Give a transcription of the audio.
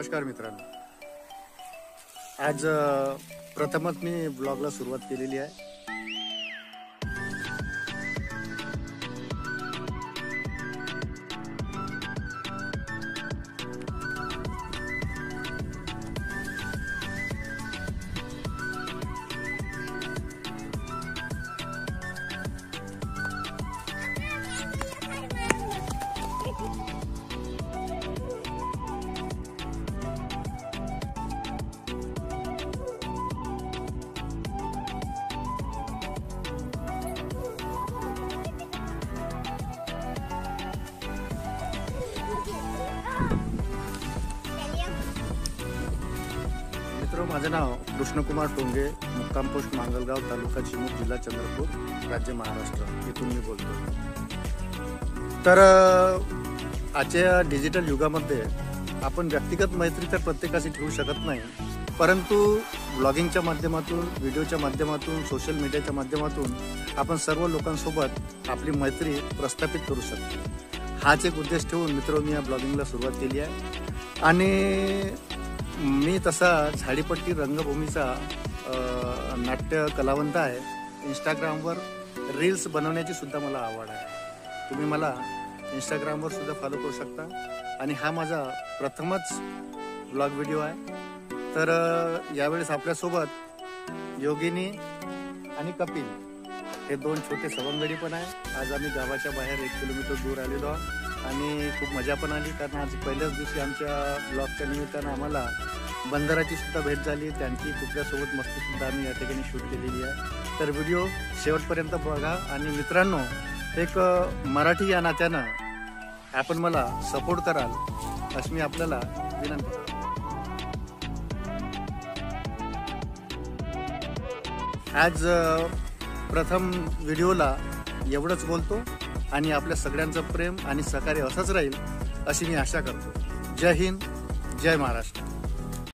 नमस्कार मित्रांनो. आज प्रथमच मी ब्लॉगला सुरुवात केलेली आहे. माझं नाव कृष्णकुमार टोंगे मुक्काम पोस्ट मांगलगाव तालुका चिमूर जिल्हा चंद्रपूर राज्य महाराष्ट्र. इथून मी बोलतो तर आजच्या डिजिटल युगामध्ये आपण व्यक्तिगत मैत्री तर प्रत्येकाशी ठेवू शकत नाही परंतु ब्लॉगिंगच्या माध्यमातून व्हिडिओच्या माध्यमातून सोशल मीडियाच्या माध्यमातून आपण सर्व लोकांसोबत आपली मैत्री प्रस्थापित करू शकतो. हाच एक उद्देश ठेवून मित्र मी या ब्लॉगिंगला सुरुवात केली आहे. आणि मी तसा झाडीपट्टी रंगभूमीचा नाट्य कलावंत आहे. इंस्टाग्रामवर रील्स बनवण्याची सुद्धा मला आवड आहे. तुम्ही मला इंस्टाग्रामवर सुद्धा फॉलो करू शकता. आणि हा माझा प्रथमच ब्लॉग व्हिडिओ आहे. तर यावेळेस आपल्यासोबत योगिनी आणि कपिल हे दोन छोटे सवंगडी पण आहे. आज आम्ही गावाच्या बाहेर एक किलोमीटर दूर आलेलो आहोत. आणि खूप मजा पण आली कारण आज पहिल्याच दिवशी आमच्या ब्लॉगच्या निमित्तानं आम्हाला बंदराची सुद्धा भेट झाली. त्यांची कुठल्यासोबत मस्ती सुद्धा आम्ही या ठिकाणी शूट केलेली आहे. तर व्हिडिओ शेवटपर्यंत बघा. आणि मित्रांनो एक मराठी या नात्यानं आपण मला सपोर्ट कराल अशी मी आपल्याला विनंती आज प्रथम व्हिडिओला एवढंच बोलतो आणि आपल्या सगळ्यांचं प्रेम आणि सहकार्य असंच राहील अशी मी आशा करतो. जय हिंद जय महाराष्ट्र.